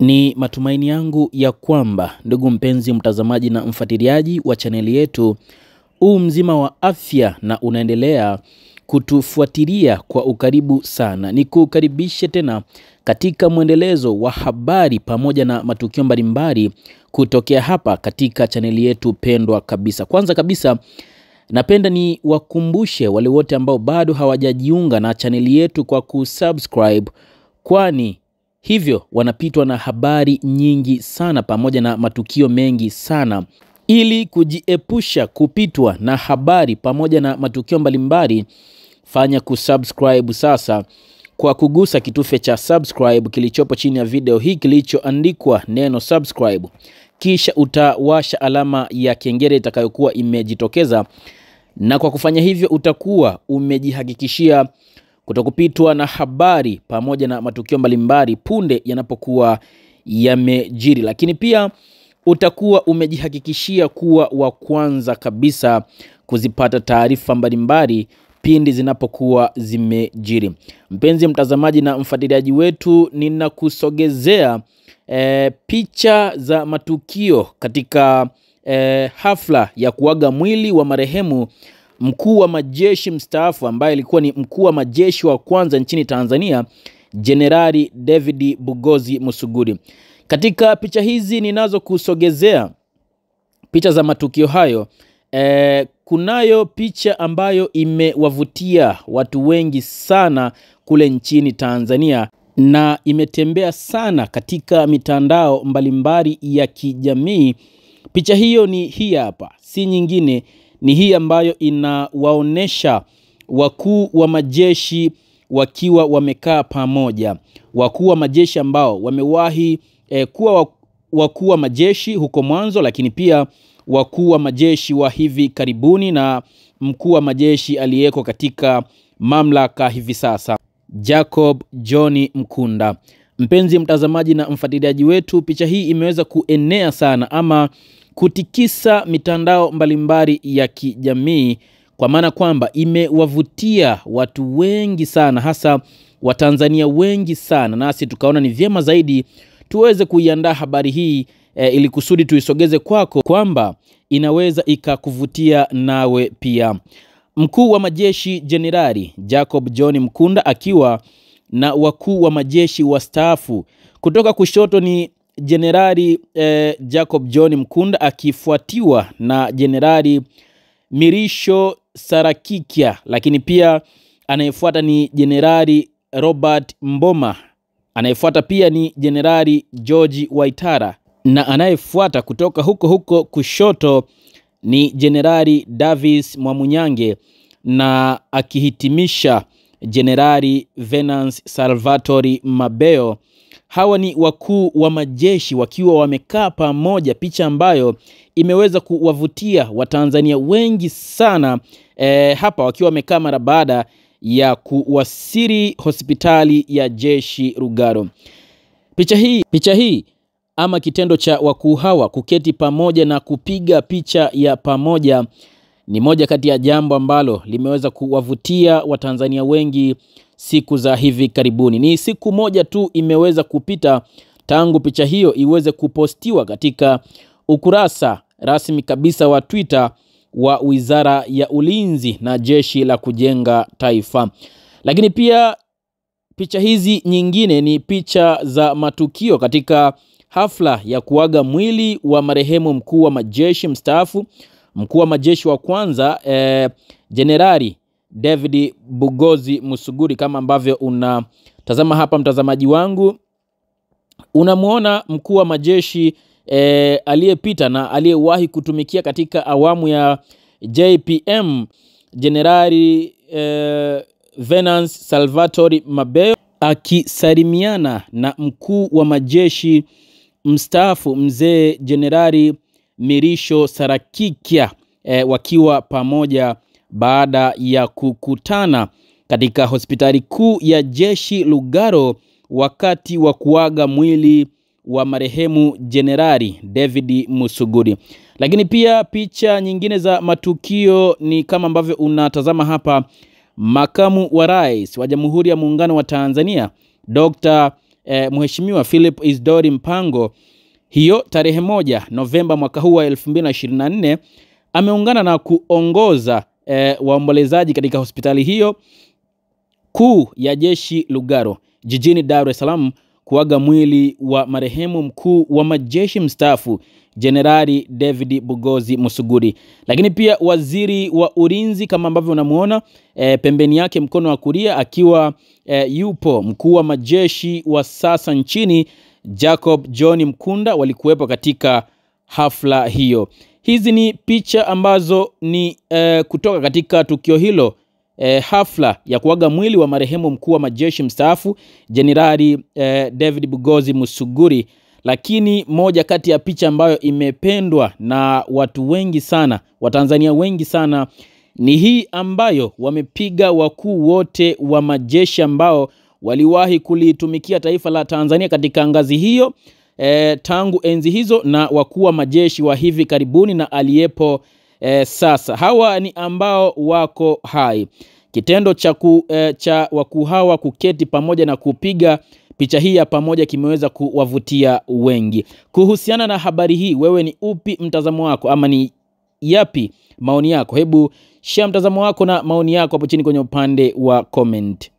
Ni matumaini yangu ya kwamba ndugu mpenzi mtazamaji na mfuatiliaji wa chaneli yetu huu mzima wa afya na unaendelea kutufuatilia kwa ukaribu sana. ni kukaribishe tena katika mwendelezo wa habari pamoja na matukio mbalimbali kutokea hapa katika chaneli yetu pendwa kabisa. Kwanza kabisa napenda ni wakumbushe wale wote ambao bado hawajajiunga na chaneli yetu kwa kusubscribe, kwani hivyo wanapitwa na habari nyingi sana pamoja na matukio mengi sana. Ili kujiepusha kupitwa na habari pamoja na matukio mbalimbali, fanya kusubscribe sasa kwa kugusa kitufe cha subscribe kilichopo chini ya video hii kilichoandikwa neno subscribe, kisha utawasha alama ya kengele itakayokuwa imejitokeza, na kwa kufanya hivyo utakuwa umejihakikishia kutokupitwa na habari pamoja na matukio mbalimbali punde yanapokuwa yamejiri, lakini pia utakuwa umejihakikishia kuwa wa kwanza kabisa kuzipata taarifa mbalimbali pindi zinapokuwa zimejiri. Mpenzi mtazamaji na mfuatiliaji wetu, ninakusogezea e, picha za matukio katika e, hafla ya kuaga mwili wa marehemu mkuu wa majeshi mstaafu ambaye alikuwa ni mkuu wa majeshi wa kwanza nchini Tanzania, Jenerali David Bugozi Musuguri. Katika picha hizi ninazokusogezea picha za matukio hayo e, kunayo picha ambayo imewavutia watu wengi sana kule nchini Tanzania na imetembea sana katika mitandao mbalimbali ya kijamii. Picha hiyo ni hii hapa, si nyingine, ni hii ambayo inawaonyesha wakuu wa majeshi wakiwa wamekaa pamoja, wakuu wa majeshi ambao wamewahi eh, kuwa wakuu wa majeshi huko mwanzo, lakini pia wakuu wa majeshi wa hivi karibuni na mkuu wa majeshi aliyeko katika mamlaka hivi sasa, Jacob John Mkunda. Mpenzi mtazamaji na mfuatiliaji wetu, picha hii imeweza kuenea sana ama kutikisa mitandao mbalimbali ya kijamii kwa maana kwamba imewavutia watu wengi sana, hasa Watanzania wengi sana, nasi tukaona ni vyema zaidi tuweze kuiandaa habari hii e, ili kusudi tuisogeze kwako kwamba inaweza ikakuvutia nawe pia. Mkuu wa majeshi Jenerali Jacob John Mkunda akiwa na wakuu wa majeshi wa staafu Kutoka kushoto ni Jenerali eh, Jacob John Mkunda akifuatiwa na Jenerali Mirisho Sarakikia, lakini pia anayefuata ni Jenerali Robert Mboma, anayefuata pia ni Jenerali George Waitara. Na anayefuata kutoka huko huko kushoto ni Jenerali Davis Mwamunyange. Na akihitimisha Jenerali Venance Salvatori Mabeo. Hawa ni wakuu wa majeshi wakiwa wamekaa pamoja, picha ambayo imeweza kuwavutia Watanzania wengi sana e, hapa wakiwa wamekaa mara baada ya kuwasili hospitali ya jeshi Lugalo. Picha hii, picha hii ama kitendo cha wakuu hawa kuketi pamoja na kupiga picha ya pamoja ni moja kati ya jambo ambalo limeweza kuwavutia Watanzania wengi siku za hivi karibuni. Ni siku moja tu imeweza kupita tangu picha hiyo iweze kupostiwa katika ukurasa rasmi kabisa wa Twitter wa Wizara ya Ulinzi na Jeshi la Kujenga Taifa. Lakini pia picha hizi nyingine ni picha za matukio katika hafla ya kuaga mwili wa marehemu mkuu wa majeshi mstaafu, mkuu wa majeshi wa kwanza Jenerali eh, David Bugozi Musuguri. Kama ambavyo unatazama hapa, mtazamaji wangu, unamwona mkuu wa majeshi e, aliyepita na aliyewahi kutumikia katika awamu ya JPM Jenerali e, Venance Salvatori Mabeo akisalimiana na mkuu wa majeshi mstaafu mzee Jenerali Mirisho Sarakikia e, wakiwa pamoja baada ya kukutana katika hospitali kuu ya jeshi Lugaro wakati wa kuaga mwili wa marehemu Jenerali David Musuguri. Lakini pia picha nyingine za matukio ni kama ambavyo unatazama hapa, makamu wa rais wa Jamhuri ya Muungano wa Tanzania Dr. eh, Mheshimiwa Philip Isdori Mpango hiyo tarehe moja Novemba mwaka huu wa 2024 ameungana na kuongoza eh, waombolezaji katika hospitali hiyo kuu ya jeshi Lugaro jijini Dar es Salaam kuaga mwili wa marehemu mkuu wa majeshi mstaafu Jenerali David Bugozi Musuguri, lakini pia waziri wa ulinzi kama ambavyo unamwona e, pembeni yake mkono wa kulia akiwa e, yupo mkuu wa majeshi wa sasa nchini Jacob John Mkunda walikuwepo katika hafla hiyo. Hizi ni picha ambazo ni e, kutoka katika tukio hilo e, hafla ya kuaga mwili wa marehemu mkuu wa majeshi mstaafu Jenerali e, David Bugozi Musuguri. Lakini moja kati ya picha ambayo imependwa na watu wengi sana, Watanzania wengi sana, ni hii ambayo wamepiga wakuu wote wa majeshi ambao waliwahi kulitumikia taifa la Tanzania katika ngazi hiyo e, tangu enzi hizo na wakuu wa majeshi wa hivi karibuni na aliyepo e, sasa. Hawa ni ambao wako hai. Kitendo cha, ku, e, cha wakuu hawa kuketi pamoja na kupiga picha hii ya pamoja kimeweza kuwavutia wengi. Kuhusiana na habari hii, wewe ni upi mtazamo wako ama ni yapi maoni yako? Hebu share mtazamo wako na maoni yako hapo chini kwenye upande wa comment.